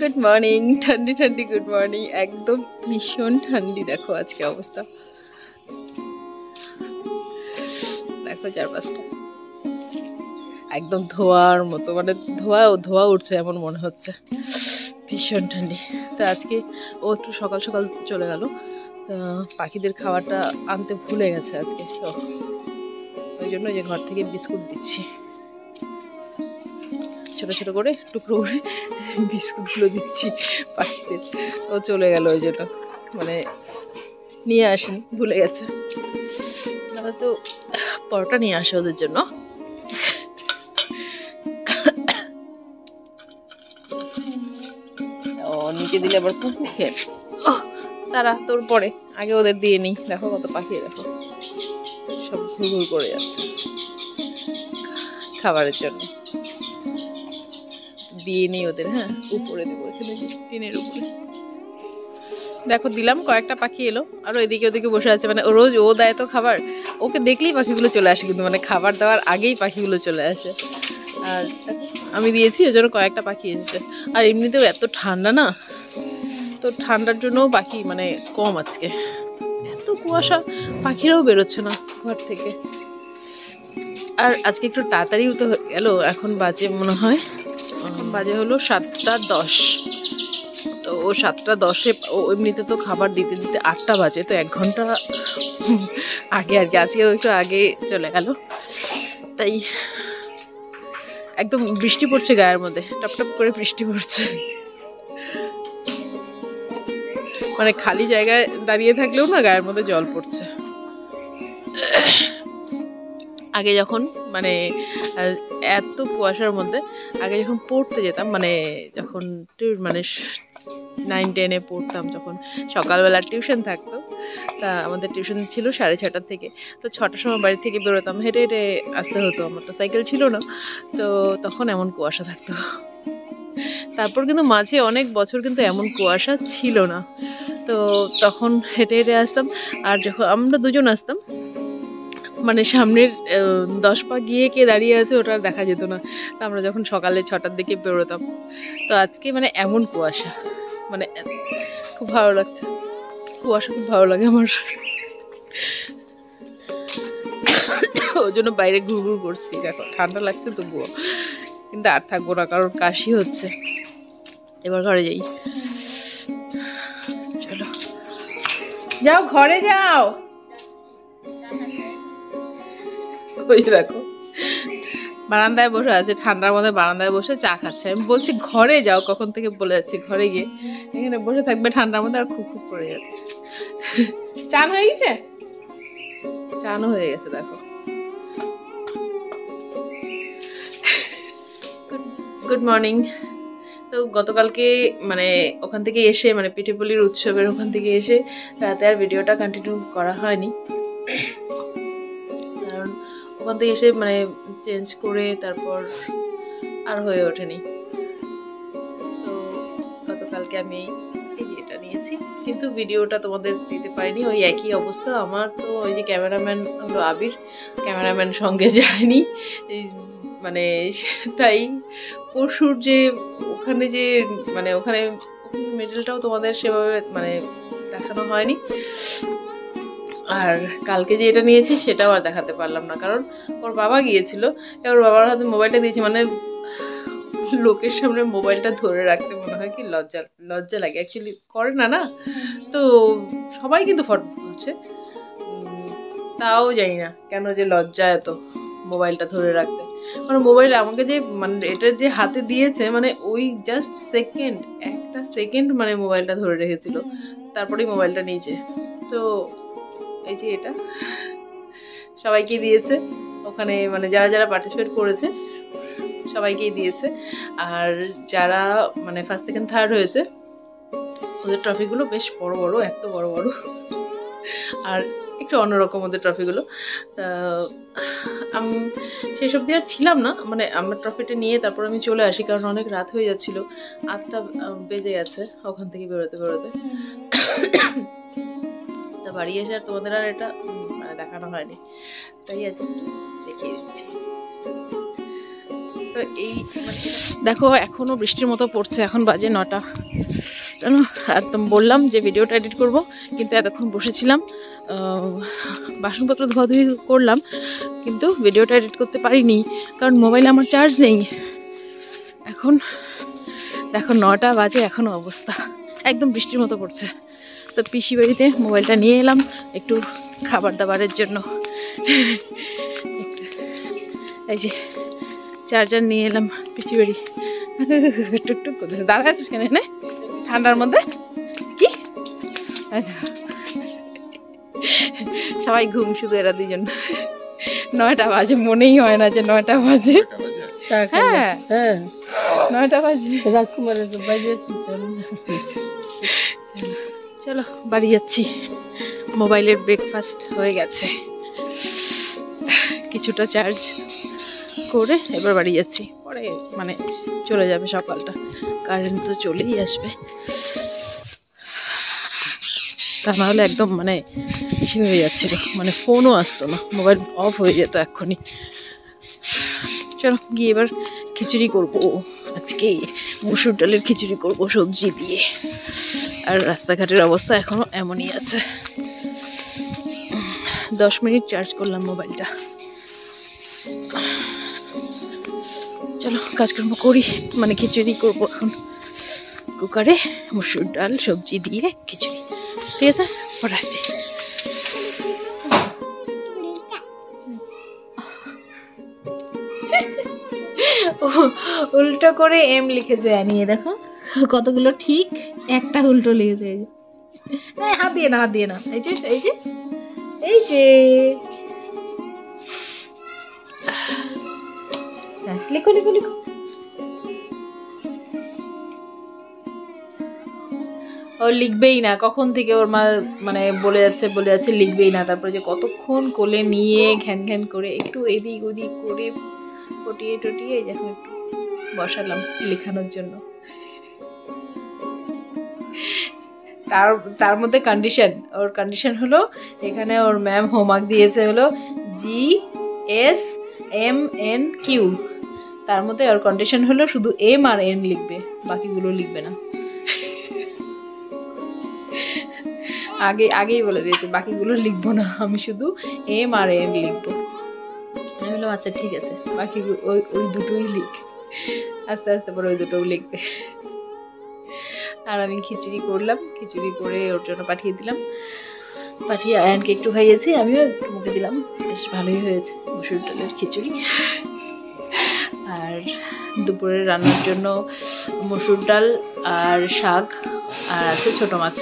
Good morning ঠান্ডি ঠান্ডি good morning একদম ভীষণ ঠান্ডি, দেখো আজকে অবস্থা। দেখো চারপাশটা। একদম ধোয়ার মতো মানে ধোয়া ধোয়া উঠছে এমন মনে হচ্ছে। ভীষণ ঠান্ডি। তো আজকে ও একটু সকাল সকাল চলে গেল। পাখিদের খাবারটা আনতে ভুলে গেছে আজকে ওই জন্য যে ঘর থেকে বিস্কুট দিচ্ছি। ছোট ছোট করে টুকরো করে বিস্কুটগুলো দিচ্ছি পাখিদের ও চলে গেল ওই জন্য। মানে নিয়ে আসেনি, ভুলে গেছে। তাহলে তো পরোটা নিয়ে আসে ওদের জন্য। ও নিচে দিলে আবার কুকুর খেয়ে তারা তোর পরে। আগে ওদের দিয়ে নিই। দেখো কত পাখি দেখো। সব ঘুর করে যাচ্ছে। খাবারের জন্য। দিয়ে নিই ওদের হ্যাঁ? উপরে দেবো, এখানে টিনের উপরে। দেখো, দিলাম, কয়েকটা পাখি এলো, আর এদিকে ওদিকে বসে আছে। মানে রোজ ও দেয় তো খাবার, ওকে দেখলেই পাখিগুলো চলে আসে, কিন্তু মানে খাবার দেওয়ার আগেই পাখিগুলো চলে আসে। আর আমি দিয়েছি ওই জন্য কয়েকটা পাখি এসেছে। আর এমনিতেও এত ঠান্ডা না, তো ঠান্ডার জন্যও পাখি মানে কম আজকে। এত কুয়াশা, পাখিরাও বেরোচ্ছে না ঘর থেকে। আর আজকে একটু তাড়াতাড়িও তো গেল, এখন বাজে মনে হয়। এখন বাজে হলো সাতটা দশ। তো ও সাতটা দশে ও এমনিতে তো খাবার দিতে দিতে আটটা বাজে, তো এক ঘণ্টা আগে আর কি, আজকে একটু আগে চলে গেল। তাই একদম বৃষ্টি পড়ছে গায়ের মধ্যে, টপ টপ করে বৃষ্টি পড়ছে। মানে খালি জায়গায় দাঁড়িয়ে থাকলেও না গায়ের মধ্যে জল পড়ছে। আগে যখন মানে এত কুয়াশার মধ্যে আগে যখন পড়তে যেতাম মানে যখন মানে নাইন টেনে পড়তাম যখন, সকালবেলা টিউশন থাকতো। তা আমাদের টিউশন ছিল সাড়ে ছটার থেকে। তো ছটার সময় বাড়ি থেকে বেরোতাম, হেঁটে হেঁটে আসতে হতো। আমার তো সাইকেল ছিল না। তো তখন এমন কুয়াশা থাকতো। তারপর কিন্তু মাঝে অনেক বছর কিন্তু এমন কুয়াশা ছিল না। তো তখন হেঁটে হেঁটে আসতাম। আর যখন আমরা দুজন আসতাম মানে সামনের দশ পা গিয়ে কে দাঁড়িয়ে আছে ওটা দেখা যেত না। তো আমরা যখন সকালে ছটার দিকে বেরোতাম, তো আজকে মানে এমন কুয়াশা মানে খুব ভালো লাগছে। কুয়াশা খুব ভালো লাগে আমার। ওই জন্য বাইরে ঘুর ঘুর করছি, দেখো, ঠান্ডা লাগছে তবুও, কিন্তু আর থাকব না, কারণ কাশি হচ্ছে। এবার ঘরে যাই। চলো। যাও, ঘরে যাও! ওই দেখো। বারান্দায় বসে আছে, ঠান্ডার মধ্যে বারান্দায় বসে চা খাচ্ছে। আমি বলছি, ঘরে যাও। কখন থেকে বলে যাচ্ছি, ঘরে গিয়ে এখানে বসে থাকবে ঠান্ডার মধ্যে আর খুব খুব পড়ে যাচ্ছে। চান হয়ে গেছে? চানও হয়ে গেছে, দেখো। গুড মর্নিং তো গতকালকে মানে ওখান থেকে এসে মানে পিঠেপুলির উৎসবের ওখান থেকে এসে রাতে আর ভিডিওটা কন্টিনিউ করা হয়নি। ওখান থেকে এসে মানে চেঞ্জ করে তারপর আর হয়ে ওঠেনি। তো গতকালকে আমি এই এটা নিয়েছি। কিন্তু ভিডিওটা তোমাদের দিতে পারিনি, ওই একই অবস্থা। আমার তো ওই যে ক্যামেরাম্যান হলো আবির, ক্যামেরাম্যান সঙ্গে যায়নি। মানে তাই পরশুর যে ওখানে যে মানে ওখানে মেডেলটাও তোমাদের সেভাবে মানে দেখানো হয়নি। আর কালকে যে এটা নিয়েছি সেটাও আর দেখাতে পারলাম না। কারণ ওর বাবা গিয়েছিল ওর বাবার হাতে মোবাইলটা দিয়েছি মানে লোকের সামনে মোবাইলটা ধরে রাখতে মনে হয় কি লজ্জা লজ্জা লাগে। অ্যাকচুয়ালি করে না না? তো সবাই কিন্তু ফটো তুলছে তাও জানি না কেন যে লজ্জা এত মোবাইলটা ধরে রাখতে। মানে মোবাইল আমাকে যে মানে এটা যে হাতে দিয়েছে মানে ওই জাস্ট সেকেন্ড একটা সেকেন্ড মানে মোবাইলটা ধরে রেখেছিল। তারপরেই মোবাইলটা নিয়েছে। তো এই যে এটা। সবাইকে দিয়েছে। ওখানে মানে যারা যারা পার্টিসিপেট করেছে, সবাইকেই দিয়েছে। আর যারা মানে ফার্স্ট সেকেন্ড থার্ড হয়েছে, ওদের ট্রফিগুলো বেশ বড় বড়, এত বড় বড়। আর একটু অন্যরকম ওদের ট্রফিগুলো আমি সেই সব দিয়ে আর ছিলাম না। মানে আমার ট্রফিটা নিয়ে তারপর আমি চলে আসি, কারণ অনেক রাত হয়ে যাচ্ছিল। আটটা বেজে গেছে ওখান থেকে বেরোতে বেরোতে। বাড়ি এসে আর তোমাদের আর এটা দেখানো হয়নি। তাই আজকে দেখিয়ে দিচ্ছি। তো এই, দেখো এখনও বৃষ্টির মতো পড়ছে, এখন বাজে নটা। জানো, আর তো বললাম যে ভিডিওটা এডিট করব, কিন্তু এতক্ষণ বসেছিলাম বাসনপত্র ধোয়াধুয়ি করলাম, কিন্তু ভিডিওটা এডিট করতে পারিনি, কারণ মোবাইলে আমার চার্জ নেই। এখন, দেখো, নটা বাজে এখনও অবস্থা। একদম বৃষ্টির মতো পড়ছে। তো পিসি বাড়িতে মোবাইলটা নিয়ে এলাম একটু খাবার দাবারের জন্য। এই যে চার্জার নিয়ে এলাম পিসি বাড়ি। টুকটুক করতেছে। দাঁড়া আছিস কেন এনে ঠান্ডার মধ্যে? কি? আচ্ছা। সবাই ঘুম শুধু এরা দুজন নয়টা বাজে মনেই হয় না যে নয়টা বাজে। হ্যাঁ। হ্যাঁ। নয়টা বাজে। রাজকুমারের বাইরে চলো, বাড়ি যাচ্ছি। মোবাইলের ব্রেকফাস্ট হয়ে গেছে। কিছুটা চার্জ করে এবার বাড়ি যাচ্ছি। পরে মানে চলে যাবে সকালটা। কারেন্ট তো চলেই আসবে। তা না হলে একদম মানে ইসে হয়ে যাচ্ছিল। মানে ফোনও আসতো না। মোবাইল অফ হয়ে যেত এক্ষুনি। চলো, গিয়ে এবার খিচুড়ি করব। আজকে মুসুর ডালের খিচুড়ি করব সবজি দিয়ে। আর রাস্তাঘাটের অবস্থা এখনও এমনই আছে। দশ মিনিট চার্জ করলাম মোবাইলটা চলো, কাজকর্ম করি। মানে খিচুড়ি করব এখন। কুকারে মুসুর ডাল, সবজি দিয়ে খিচুড়ি। ঠিক আছে? পরে আসছি। উল্টো করে এম লিখেছে, আনিয়ে দেখো। কতগুলো? ঠিক একটা উল্টো লিখেছে এই যে এই, হাত দিয়ে না হাত দিয়ে না। এই যে এই যে এই যে। লিখো লিখো লিখো। ও লিখবেই না কখন থেকে ওর মা মানে বলে যাচ্ছে বলে যাচ্ছে লিখবেই না। তারপরে যে কতক্ষণ কোলে নিয়ে ঘ্যান ঘ্যান করে একটু এদিক ওদিক করে ফটিয়ে টটিয়ে এই যে এখন একটু বসালাম লেখানোর জন্য। তার তার মধ্যে কন্ডিশন ওর কন্ডিশন হলো, এখানে ওর ম্যাম হোমওয়ার্ক দিয়েছে হলো G S M N Q তার মধ্যে ওর কন্ডিশন হলো শুধু এম আর এন লিখবে, বাকিগুলো লিখবে না। আগে, আগেই বলে দিয়েছে, বাকিগুলো লিখব না, আমি শুধু এম আর এন লিখব। আমি বললাম আচ্ছা ঠিক আছে বাকি ওই ওই দুটোই লিখ। আস্তে আস্তে পরে ওই দুটোও লিখবে। আর আমি খিচুড়ি করলাম, খিচুড়ি করে ওর জন্য পাঠিয়ে দিলাম। পাঠিয়ে আয়ানকে একটু খাইয়েছি, আমিও একটু মুখে দিলাম। বেশ ভালোই হয়েছে মুসুর ডালের খিচুড়ি। আর দুপুরে রান্নার জন্য মসুর ডাল আর শাক, আর আছে ছোটো মাছ।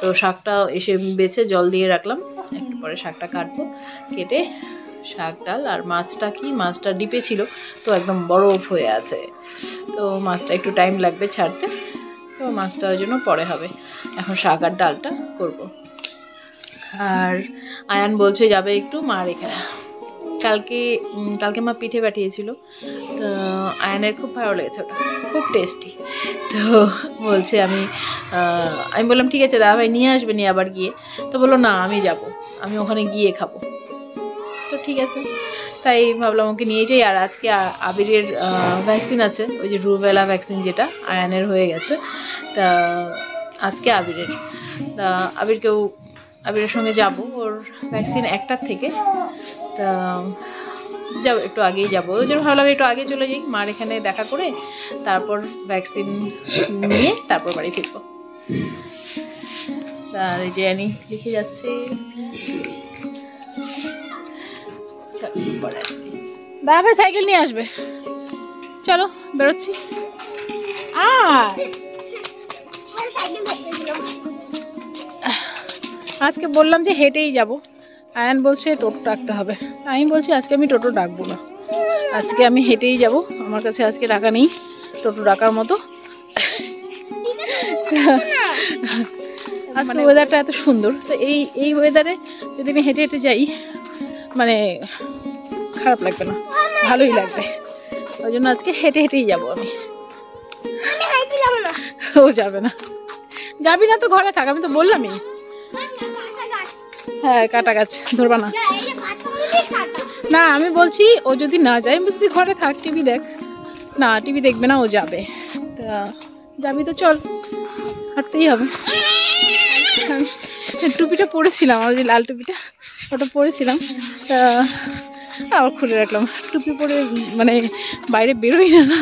তো শাকটা এসে বেছে জল দিয়ে রাখলাম। একটু পরে শাকটা কাটবো, কেটে শাক, ডাল আর মাছটা কি, মাছটা ডিপে ছিল, তো একদম বরফ হয়ে আছে। তো মাছটা একটু টাইম লাগবে ছাড়তে। তো মাছটা ওই জন্য পরে হবে। এখন শাক আর ডালটা করব। আর আয়ান বলছে যাবে একটু মার এখানে। কালকে কালকে মা পিঠে পাঠিয়েছিল। তো আয়ানের খুব ভালো লেগেছে ওটা, খুব টেস্টি তো বলছে আমি আমি বললাম, ঠিক আছে দাদা ভাই নিয়ে আসবে নিয়ে আবার গিয়ে। তো বলল, না, আমি যাব। আমি ওখানে গিয়ে খাব। তো ঠিক আছে। তাই ভাবলাম ওকে নিয়ে যাই, আর আজকে আবিরের ভ্যাকসিন আছে, ওই যে রুবেলা ভ্যাকসিন যেটা, আয়ানের হয়ে গেছে। তা আজকে আবিরের। তা আবিরকেও, আবিরের সঙ্গে যাব, ওর ভ্যাকসিন একটার থেকে। তা যাব, একটু আগেই যাব। ওই জন্য ভাবলাম একটু আগে চলে যাই, মার এখানে দেখা করে তারপর ভ্যাকসিন নিয়ে তারপর বাড়ি ফিরবো। আর এই যে অ্যানি লিখে যাচ্ছে। দাদা ভাই সাইকেল নিয়ে আসবে। চলো বেরোচ্ছি। আর আজকে বললাম যে হেঁটেই যাব। আয়ান বলছে টোটো ডাকতে হবে। আমি বলছি আজকে আমি টোটো ডাকবো না। আজকে আমি হেঁটেই যাব। আমার কাছে আজকে টাকা নেই টোটো ডাকার মতো। আজকে ওয়েদারটা এত সুন্দর। তো এই এই ওয়েদারে যদি আমি হেঁটে হেঁটে যাই মানে খারাপ লাগবে না। ভালোই লাগবে। ওই জন্য আজকে হেঁটে হেঁটেই যাব আমি। ও যাবে না। যাবি না তো ঘরে থাক আমি তো বললামই। হ্যাঁ কাটা গাছ ধরবা না। না আমি বলছি ও যদি না যায় আমি যদি ঘরে থাক টিভি দেখ। না টিভি দেখবে না ও যাবে। তা যাবি তো চল হাঁটতেই হবে। আমি টুপিটা পরেছিলাম আমার যে লাল টুপিটা ওটা পরেছিলাম। তা আবার খুলে রাখলাম। টুপি পরে মানে বাইরে বেরোই না না।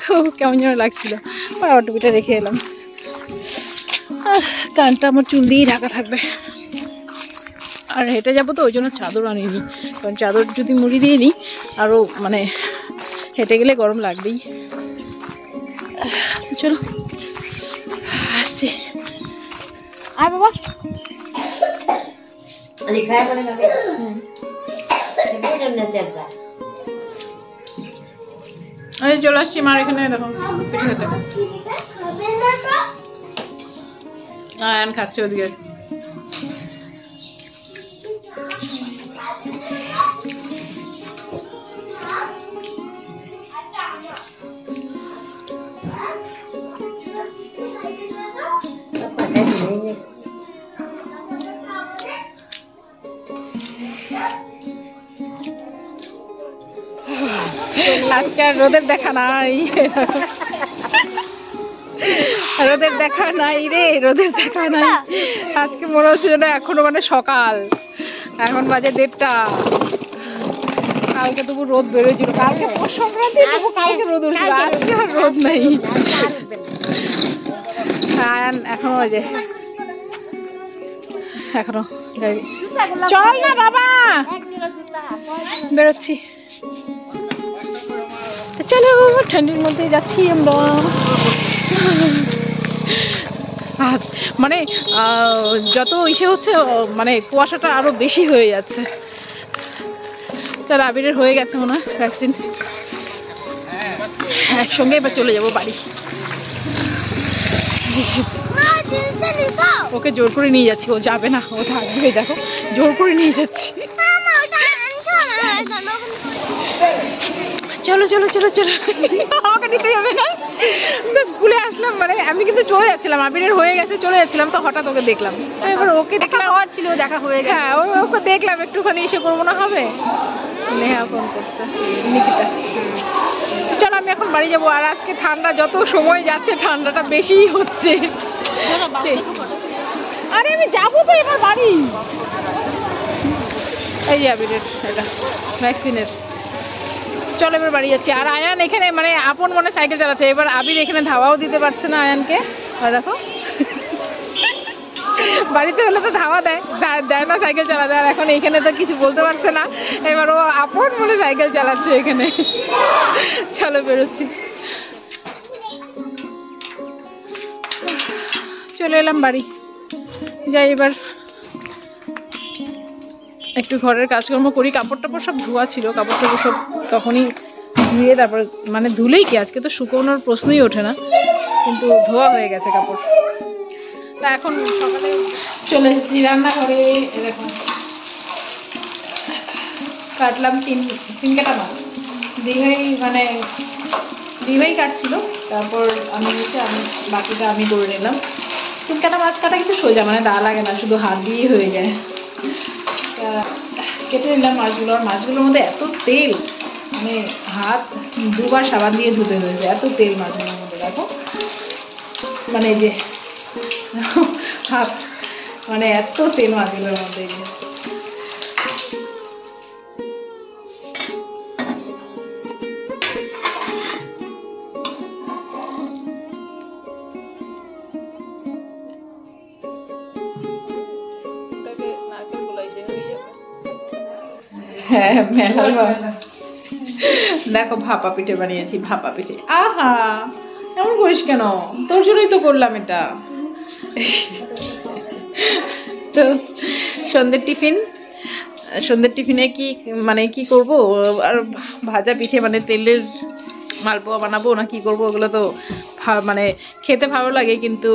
তো কেমন যেন লাগছিল। আবার টুপিটা রেখে এলাম। আর কানটা আমার চুল দিয়েই ঢাকা থাকবে। আর হেঁটে যাব তো ওই জন্য চাদর আনিনি। কারণ চাদর যদি মুড়ি দিয়ে নিই আরও মানে হেঁটে গেলে গরম লাগবেই। তো চলো আসছি। আর বাবা এই চলে আসছি মার এখানে দেখো পিঠে খেতে। খাচ্ছে ওদিকে। আজকে আর রোদের দেখা নাই। রোদের দেখা নাই রে রোদের দেখা নাই। আজকে মনে হচ্ছে যেন এখনও মানে সকাল। এখন বাজে দেড়টা। কালকে তবু রোদ বেরোছিল কালকে পৌষ সংক্রান্তি তবু কালকে রোদ উঠছিল। আজকে আর রোদ নেই। আয়ান এখনও বাজে। এখনও। চল না বাবা। বেরোচ্ছি। চলো, ঠান্ডির মধ্যে যাচ্ছি আমরা। মানে যত ইসে হচ্ছে মানে কুয়াশাটা আরও বেশি হয়ে যাচ্ছে। তার আবিরের হয়ে গেছে মনে হয় ভ্যাকসিন একসঙ্গে এবার চলে যাব বাড়ি। ওকে জোর করে নিয়ে যাচ্ছি, ও যাবে না, ও থাকবে দেখো। জোর করে নিয়ে যাচ্ছি। চলো চলো চলো চলো। আমাকে নিতে যাবে না। স্কুলে আসলাম মানে আমি কিন্তু চলে যাচ্ছিলাম আবিরের হয়ে গেছে চলে যাচ্ছিলাম তো হঠাৎ ওকে দেখলাম। এবার ওকে দেখলাম। হওয়ার ছিল দেখা হয়ে গেছে। হ্যাঁ ওকে দেখলাম একটুখানি এসে করব না হবে? নেহা ফোন করছে নিকিতা। চলো আমি এখন বাড়ি যাব আর আজকে ঠান্ডা যত সময় যাচ্ছে ঠান্ডাটা বেশিই হচ্ছে। আরে আমি যাব তো এবার বাড়ি। এই আবিরের এটা ভ্যাকসিনের চলো, এবার বাড়ি যাচ্ছি। আর আয়ান এখানে মানে আপন মনে সাইকেল চালাচ্ছে। এবার আবির এখানে ধাওয়াও দিতে পারছে না আয়ানকে। দেখো। বাড়িতে হলে তো ধাওয়া দেয়। দেয় না সাইকেল চালাতে। আর এখন এখানে তো কিছু বলতে পারছে না। এবার ও আপন মনে সাইকেল চালাচ্ছে এখানে। চলো বেরোচ্ছি। চলে এলাম বাড়ি। যাই এবার। একটু ঘরের কাজকর্ম করি কাপড় টাপড় সব ধোয়া ছিল কাপড় টাপড় সব তখনই ধুয়ে তারপর মানে ধুলেই কি, আজকে তো শুকোনোর প্রশ্নই ওঠে না, কিন্তু ধোয়া হয়ে গেছে কাপড়। তা এখন সকালে চলে এসেছি রান্নাঘরে দেখো কাটলাম তিন তিন কাটা মাছ। দিভাই মানে দিভাই কাটছিল, তারপর আমি এসে আমি, বাকিটা আমি করে নিলাম। তিন কাটা মাছ কাটা কিন্তু সোজা মানে দা লাগে না, শুধু হাত দিয়েই হয়ে যায়। কেটে নিলাম মাছগুলো। আর মাছগুলোর মধ্যে এত তেল মানে হাত দুবার সাবান দিয়ে ধুতে হয়েছে, এত তেল মাছগুলোর মধ্যে, দেখো। মানে যে, হাত মানে এত তেল মাছগুলোর মধ্যে দেখো ভাপা পিঠে বানিয়েছি ভাপা পিঠে। আহা! এমন করিস কেন? তোর জন্যই তো করলাম এটা। তো সন্ধ্যের টিফিন। সন্ধ্যের টিফিনে কি মানে কি করব? আর ভাজা পিঠে মানে তেলের মালপোয়া বানাবো না কি করব? ওগুলো তো মানে খেতে ভালো লাগে কিন্তু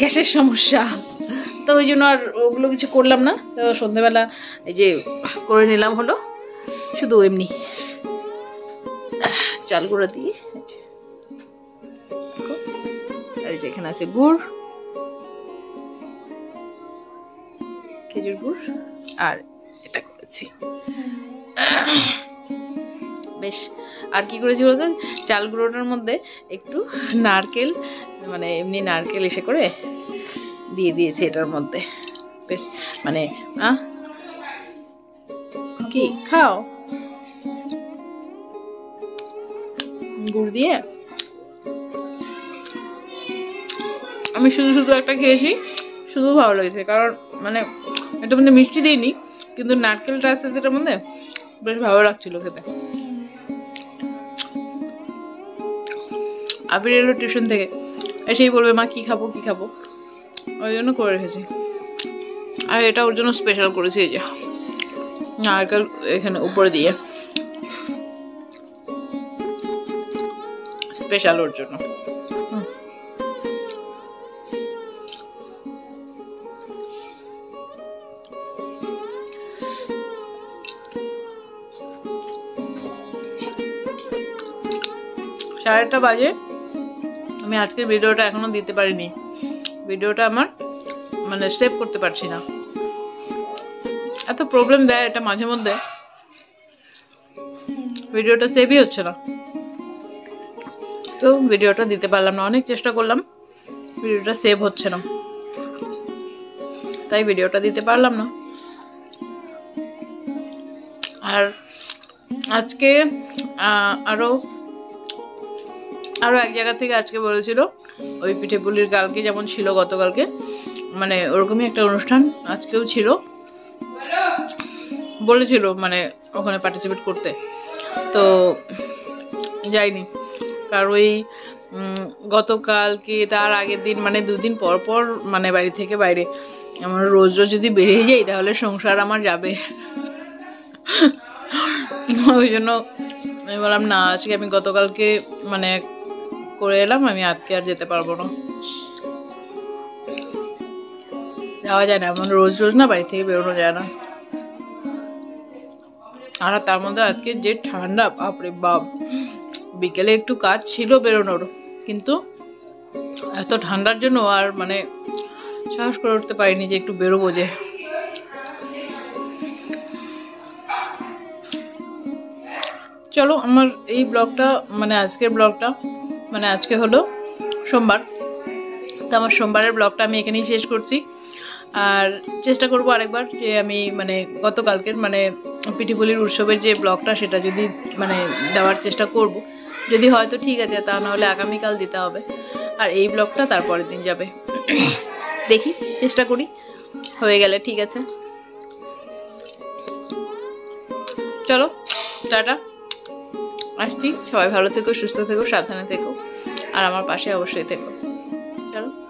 গ্যাসের সমস্যা। তো ওই জন্য আর ওগুলো কিছু করলাম না তো সন্ধ্যেবেলা এই যে করে নিলাম হলো, শুধু এমনি চাল গুঁড়ো দিয়ে, এই যে। দেখো। আর এই যে এখানে আছে গুড়, খেজুর গুড়, আর এটা করেছি বেশ, আর কি করেছি বলতো চাল গুঁড়োটার মধ্যে একটু নারকেল মানে এমনি নারকেল এসে করে দিয়ে দিয়েছি এটার মধ্যে। বেশ মানে কি, খাও? গুড় দিয়ে? আমি শুধু শুধু একটা খেয়েছি, শুধু ভালো লেগেছে, কারণ মানে এটা মানে মিষ্টি দিইনি, কিন্তু নারকেলটা আছে যেটার মধ্যে, বেশ ভালো লাগছিল খেতে। আবির এলো টিউশন থেকে, এসেই বলবে, মা, কি খাব কি খাব? ওই জন্য করে রেখেছি। আর এটা ওর জন্য স্পেশাল করেছি এই যে। নারকেল এখানে উপরে দিয়ে। স্পেশাল ওর জন্য। সাড়ে আটটা বাজে। আমি আজকের ভিডিওটা এখনও দিতে পারিনি। ভিডিওটা আমার মানে সেভ করতে পারছি না। এত প্রবলেম দেয় এটা মাঝে মধ্যে। ভিডিওটা সেভই হচ্ছে না। তো ভিডিওটা দিতে পারলাম না অনেক চেষ্টা করলাম। ভিডিওটা সেভ হচ্ছে না। তাই ভিডিওটা দিতে পারলাম না। আর আজকে আহ, আরও আরও এক জায়গা থেকে আজকে বলেছিল ওই পিঠে পুলির কালকে যেমন ছিল গতকালকে মানে ওরকমই একটা অনুষ্ঠান আজকেও ছিল। বলেছিল মানে ওখানে পার্টিসিপেট করতে। তো যাইনি। কারণ ওই গতকালকে তার আগের দিন মানে দুদিন পর পর মানে বাড়ি থেকে বাইরে। আমার রোজ রোজ যদি বেরিয়ে যাই তাহলে সংসার আমার যাবে। ওই জন্য আমি বললাম, না, আজকে আমি গতকালকে মানে করে এলাম, আমি আজকে আর যেতে পারব না। যাওয়া যায় না, এমন রোজ রোজ না বাড়ি থেকে বেরোনো যায় না। আর তার মধ্যে আজকে যে ঠান্ডা, বাপরে বাপ। বিকেলে একটু কাজ ছিল বেরোনোর, কিন্তু এত ঠান্ডার জন্য আর মানে সাহস করে উঠতে পারিনি যে একটু বেরোবো যে। চলো, আমার এই ব্লগটা মানে আজকের ব্লগটা মানে আজকে হলো সোমবার। তো আমার সোমবারের ব্লগটা আমি এখানেই শেষ করছি। আর চেষ্টা করব আরেকবার যে আমি মানে গতকালকের মানে পিঠিপুলির উৎসবের যে ব্লগটা সেটা যদি মানে দেওয়ার চেষ্টা করব। যদি হয়তো ঠিক আছে, তা নাহলে আগামীকাল দিতে হবে। আর এই ব্লগটা তারপরের দিন যাবে। দেখি, চেষ্টা করি। হয়ে গেলে ঠিক আছে। চলো, টাটা। আসছি। সবাই ভালো থেকো সুস্থ থেকো সাবধানে থেকো। আর আমার পাশে অবশ্যই থেকো। চলো।